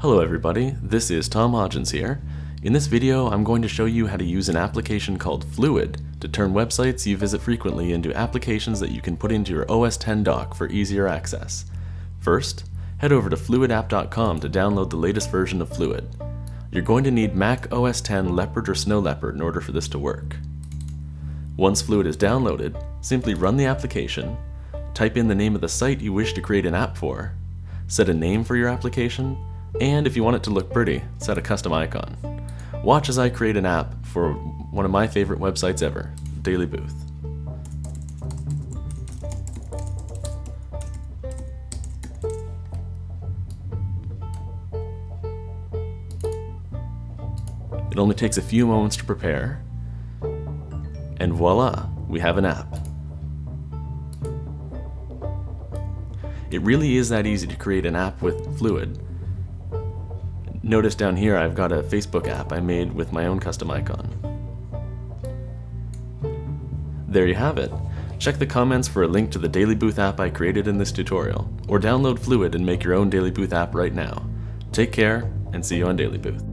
Hello everybody, this is Tom Hodgins here. In this video, I'm going to show you how to use an application called Fluid to turn websites you visit frequently into applications that you can put into your OS X dock for easier access. First, head over to fluidapp.com to download the latest version of Fluid. You're going to need Mac OS X Leopard or Snow Leopard in order for this to work. Once Fluid is downloaded, simply run the application, type in the name of the site you wish to create an app for, set a name for your application, and if you want it to look pretty, set a custom icon. Watch as I create an app for one of my favorite websites ever, Daily Booth. It only takes a few moments to prepare, and voila, we have an app. It really is that easy to create an app with Fluid. Notice down here I've got a Facebook app I made with my own custom icon. There you have it. Check the comments for a link to the Daily Booth app I created in this tutorial, or download Fluid and make your own Daily Booth app right now. Take care, and see you on Daily Booth.